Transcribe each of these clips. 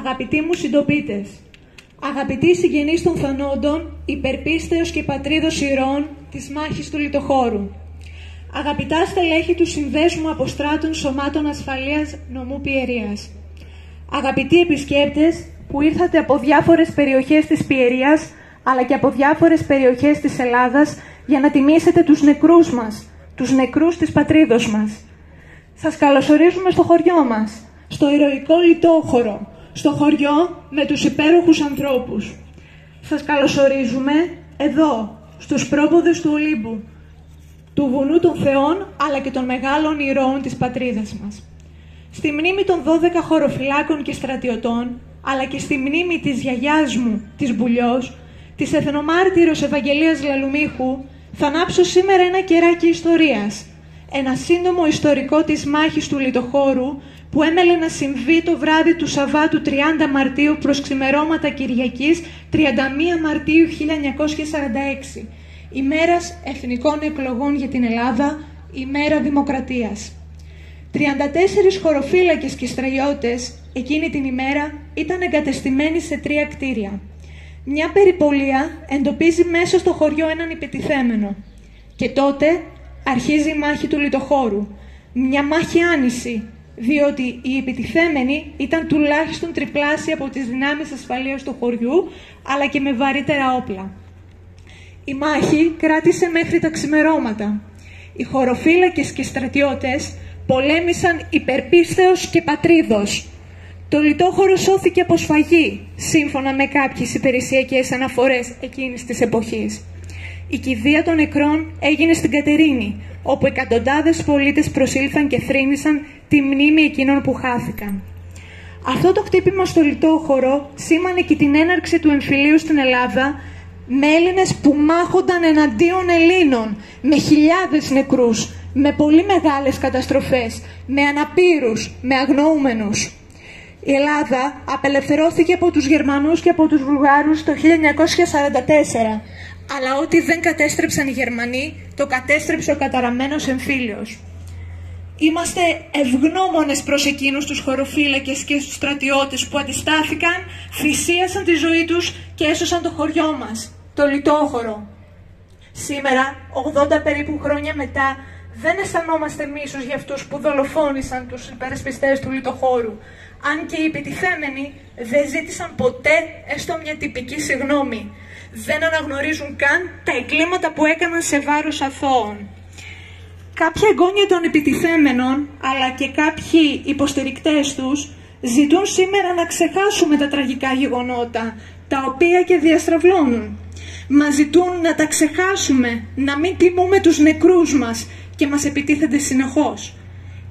Αγαπητοί μου συντοπίτες, αγαπητοί συγγενείς των θανόντων, υπερπίστεως και πατρίδος ηρώων της μάχης του Λιτοχώρου, αγαπητά στελέχη του Συνδέσμου Αποστράτων Σωμάτων Ασφαλείας Νομού Πιερίας, αγαπητοί επισκέπτες που ήρθατε από διάφορες περιοχές της Πιερίας, αλλά και από διάφορες περιοχές της Ελλάδας για να τιμήσετε τους νεκρούς μας, τους νεκρούς της πατρίδος μας. Σας καλωσορίζουμε στο χωριό μας, στο ηρωικό λιτόχωρο, στο χωριό με τους υπέροχους ανθρώπους. Σας καλωσορίζουμε εδώ, στους πρόποδες του Ολύμπου, του βουνού των θεών, αλλά και των μεγάλων ηρώων της πατρίδας μας. Στη μνήμη των 12 χωροφυλάκων και στρατιωτών, αλλά και στη μνήμη της γιαγιάς μου, της Μπουλιός, της εθνομάρτυρος Ευαγγελίας Λαλουμίχου, θα ανάψω σήμερα ένα κεράκι ιστορίας. Ένα σύντομο ιστορικό της μάχης του Λιτοχώρου που έμελε να συμβεί το βράδυ του Σαββάτου 30 Μαρτίου προς ξημερώματα Κυριακής 31 Μαρτίου 1946, ημέρας εθνικών εκλογών για την Ελλάδα, ημέρα δημοκρατίας. 34 χωροφύλακες και στρατιώτες εκείνη την ημέρα ήταν εγκατεστημένοι σε τρία κτίρια. Μια περιπολία εντοπίζει μέσα στο χωριό έναν υπετιθέμενο. Και τότε αρχίζει η μάχη του Λιτοχώρου. Μια μάχη άνηση, διότι οι επιτιθέμενοι ήταν τουλάχιστον τριπλάσιοι από τις δυνάμεις ασφαλείας του χωριού, αλλά και με βαρύτερα όπλα. Η μάχη κράτησε μέχρι τα ξημερώματα. Οι χωροφύλακες και στρατιώτες πολέμησαν υπερπίστεως και πατρίδος. Το λιτόχωρο σώθηκε από σφαγή, σύμφωνα με κάποιες υπηρεσιακές αναφορές εκείνης της εποχής. Η κηδεία των νεκρών έγινε στην Κατερίνη, όπου εκατοντάδες πολίτες προσήλθαν και θρύνησαν τη μνήμη εκείνων που χάθηκαν. Αυτό το χτύπημα στο λιτόχωρο σήμανε και την έναρξη του εμφυλίου στην Ελλάδα με Έλληνες που μάχονταν εναντίον Ελλήνων, με χιλιάδες νεκρούς, με πολύ μεγάλες καταστροφές, με αναπήρους, με αγνοούμενους. Η Ελλάδα απελευθερώθηκε από τους Γερμανούς και από τους Βουλγάρους το 1944, αλλά ό,τι δεν κατέστρεψαν οι Γερμανοί, το κατέστρεψε ο καταραμένος εμφύλιος. Είμαστε ευγνώμονες προς εκείνους τους χωροφύλακες και τους στρατιώτες που αντιστάθηκαν, θυσίασαν τη ζωή τους και έσωσαν το χωριό μας, το λιτόχωρο. Σήμερα, 80 περίπου χρόνια μετά, δεν αισθανόμαστε μίσος για αυτούς που δολοφόνησαν τους υπερασπιστές του λιτοχώρου, αν και οι επιτιθέμενοι δεν ζήτησαν ποτέ έστω μια τυπική συγνώμη. Δεν αναγνωρίζουν καν τα εγκλήματα που έκαναν σε βάρος αθώων. Κάποια εγγόνια των επιτιθέμενων, αλλά και κάποιοι υποστηρικτές τους, ζητούν σήμερα να ξεχάσουμε τα τραγικά γεγονότα, τα οποία και διαστραβλώνουν. Μα ζητούν να τα ξεχάσουμε, να μην τιμούμε τους νεκρούς μας και μας επιτίθενται συνεχώς.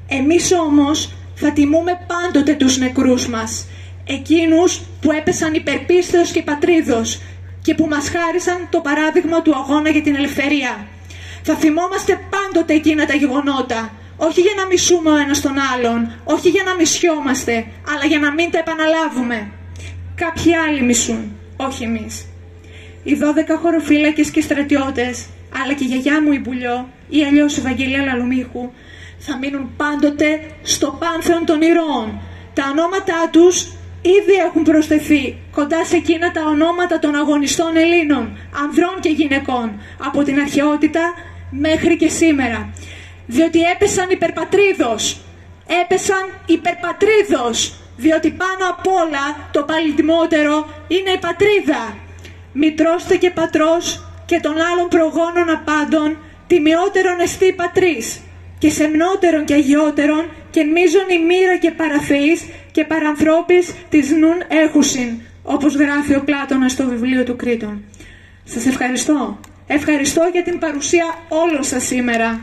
Εμείς όμως θα τιμούμε πάντοτε τους νεκρούς μας, εκείνους που έπεσαν υπερπίστεως και πατρίδος και που μας χάρισαν το παράδειγμα του αγώνα για την ελευθερία. Θα θυμόμαστε πάντοτε εκείνα τα γεγονότα, όχι για να μισούμε ο ένας τον άλλον, όχι για να μισιόμαστε, αλλά για να μην τα επαναλάβουμε. Κάποιοι άλλοι μισούν, όχι εμείς. Οι 12 χωροφύλακες και στρατιώτες, αλλά και η γιαγιά μου η Μπουλιό, ή αλλιώς η Ευαγγελία Λαλουμίχου, θα μείνουν πάντοτε στο πάνθεον των ηρώων. Τα ονόματά τους ήδη έχουν προσθεθεί κοντά σε εκείνα τα ονόματα των αγωνιστών Ελλήνων, ανδρών και γυναικών, από την αρχαιότητα μέχρι και σήμερα. Διότι έπεσαν υπερπατρίδος, έπεσαν υπερπατρίδος, διότι πάνω απ' όλα το παλιτιμότερο είναι η πατρίδα. Μητρώστε και πατρός και των άλλων προγόνων απάντων, τιμιότερον εστί πατρίς και σεμνότερον και αγιότερον και μίζων η μοίρα και παραθεής και παρανθρώπης της νουν έχουσιν, όπως γράφει ο Πλάτωνας στο βιβλίο του Κρήτων. Σας ευχαριστώ. Ευχαριστώ για την παρουσία όλων σας σήμερα.